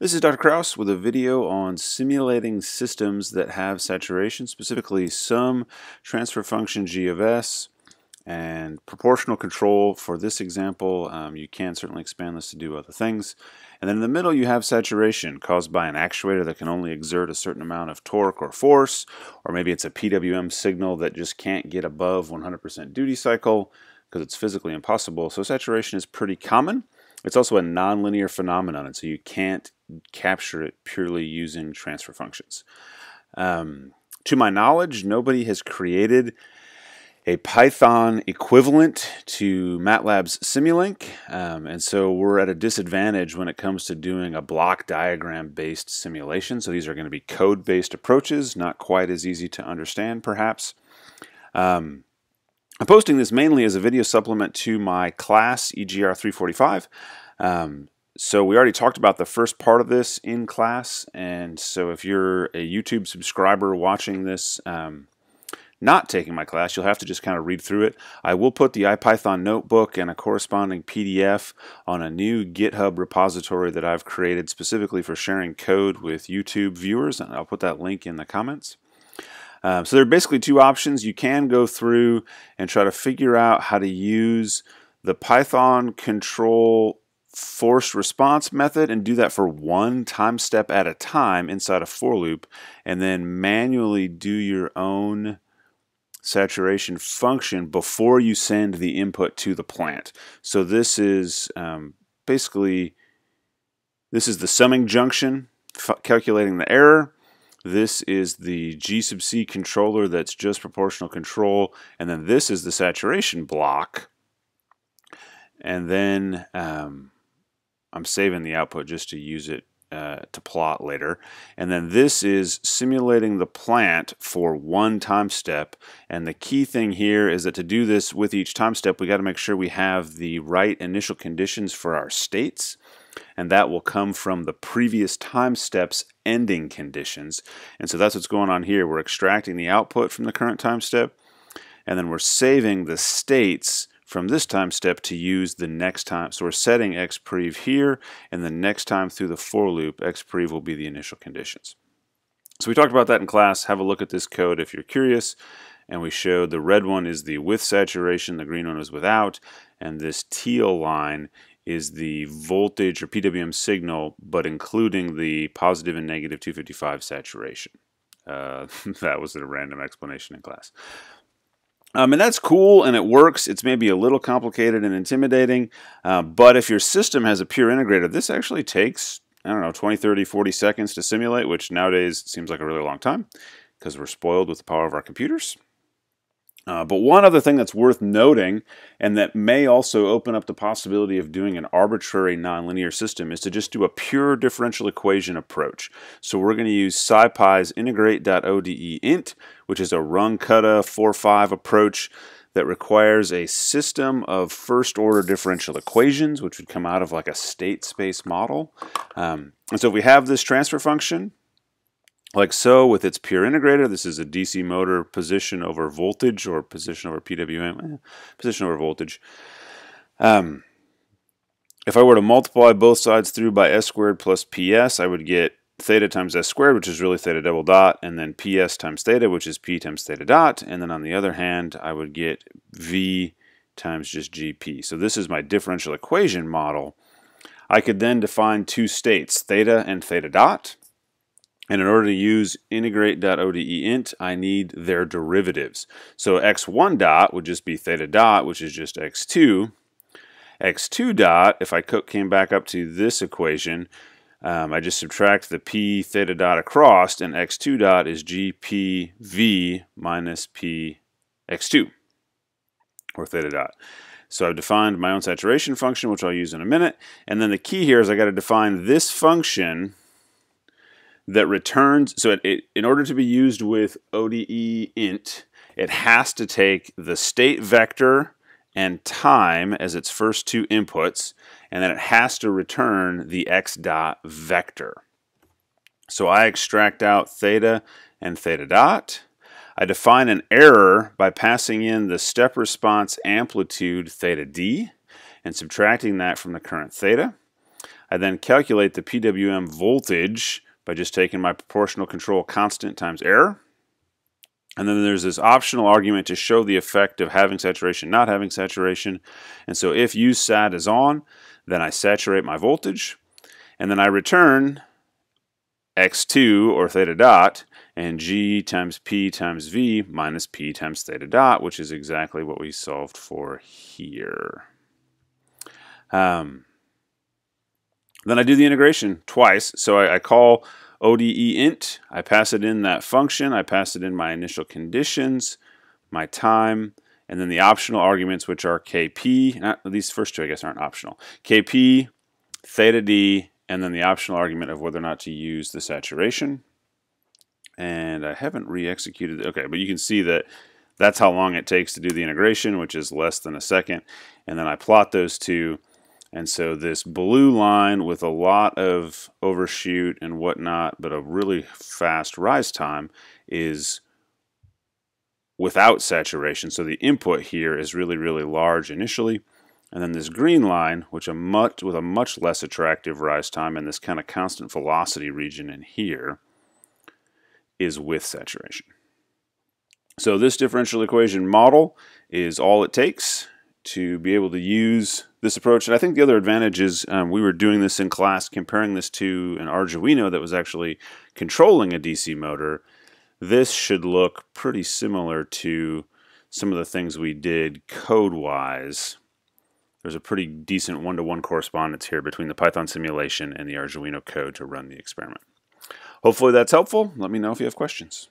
This is Dr. Krauss with a video on simulating systems that have saturation, specifically some transfer function g of s and proportional control. For this example, um, you can certainly expand this to do other things. And then in the middle you have saturation caused by an actuator that can only exert a certain amount of torque or force, or maybe it's a PWM signal that just can't get above 100% duty cycle because it's physically impossible. So saturation is pretty common. It's also a nonlinear phenomenon, and so you can't capture it purely using transfer functions. Um, to my knowledge, nobody has created a Python equivalent to MATLAB's Simulink, um, and so we're at a disadvantage when it comes to doing a block diagram based simulation. So these are going to be code based approaches, not quite as easy to understand perhaps. Um, I'm posting this mainly as a video supplement to my class, EGR 345. Um, so we already talked about the first part of this in class, and so if you're a YouTube subscriber watching this, um, not taking my class, you'll have to just kind of read through it. I will put the IPython notebook and a corresponding PDF on a new GitHub repository that I've created specifically for sharing code with YouTube viewers, and I'll put that link in the comments. Um, so there are basically two options. You can go through and try to figure out how to use the Python control forced response method and do that for one time step at a time inside a for loop and then manually do your own saturation function before you send the input to the plant. So this is um, basically this is the summing junction calculating the error this is the G sub C controller that's just proportional control. And then this is the saturation block. And then um, I'm saving the output just to use it uh, to plot later. And then this is simulating the plant for one time step. And the key thing here is that to do this with each time step, we got to make sure we have the right initial conditions for our states and that will come from the previous time steps ending conditions. And so that's what's going on here. We're extracting the output from the current time step, and then we're saving the states from this time step to use the next time. So we're setting xprev here, and the next time through the for loop, xprev will be the initial conditions. So we talked about that in class. Have a look at this code if you're curious. And we showed the red one is the with saturation, the green one is without, and this teal line is the voltage or PWM signal, but including the positive and negative 255 saturation. Uh, that was a random explanation in class. Um, and that's cool and it works. It's maybe a little complicated and intimidating, uh, but if your system has a pure integrator, this actually takes, I don't know, 20, 30, 40 seconds to simulate, which nowadays seems like a really long time because we're spoiled with the power of our computers. Uh, but one other thing that's worth noting, and that may also open up the possibility of doing an arbitrary nonlinear system, is to just do a pure differential equation approach. So we're going to use SciPy's integrate.odeint, which is a Runge-Kutta 4-5 approach that requires a system of first order differential equations, which would come out of like a state space model. Um, and so if we have this transfer function, like so with its pure integrator. This is a DC motor position over voltage or position over PWM, eh, position over voltage. Um, if I were to multiply both sides through by s squared plus ps, I would get theta times s squared, which is really theta double dot, and then ps times theta, which is p times theta dot. And then on the other hand, I would get v times just gp. So this is my differential equation model. I could then define two states, theta and theta dot. And in order to use integrate.odeint, I need their derivatives. So x1 dot would just be theta dot, which is just x2. x2 dot, if I came back up to this equation, um, I just subtract the p theta dot across, and x2 dot is gpv minus p x2, or theta dot. So I've defined my own saturation function, which I'll use in a minute. And then the key here is I got to define this function that returns, so it, it, in order to be used with ODE int, it has to take the state vector and time as its first two inputs, and then it has to return the x dot vector. So I extract out theta and theta dot. I define an error by passing in the step response amplitude theta d and subtracting that from the current theta. I I then calculate the PWM voltage by just taking my proportional control constant times error. And then there's this optional argument to show the effect of having saturation, not having saturation. And so if use sat is on, then I saturate my voltage. And then I return x2 or theta dot and g times p times v minus p times theta dot, which is exactly what we solved for here. Um, then I do the integration twice. So I, I call ODE int, I pass it in that function, I pass it in my initial conditions, my time, and then the optional arguments, which are kp, not, these first two I guess aren't optional, kp, theta d, and then the optional argument of whether or not to use the saturation. And I haven't re-executed, okay, but you can see that that's how long it takes to do the integration, which is less than a second. And then I plot those two, and so this blue line with a lot of overshoot and whatnot, but a really fast rise time is without saturation. So the input here is really, really large initially. And then this green line, which a much with a much less attractive rise time and this kind of constant velocity region in here, is with saturation. So this differential equation model is all it takes to be able to use this approach. And I think the other advantage is um, we were doing this in class, comparing this to an Arduino that was actually controlling a DC motor. This should look pretty similar to some of the things we did code-wise there's a pretty decent one-to-one -one correspondence here between the Python simulation and the Arduino code to run the experiment. Hopefully that's helpful. Let me know if you have questions.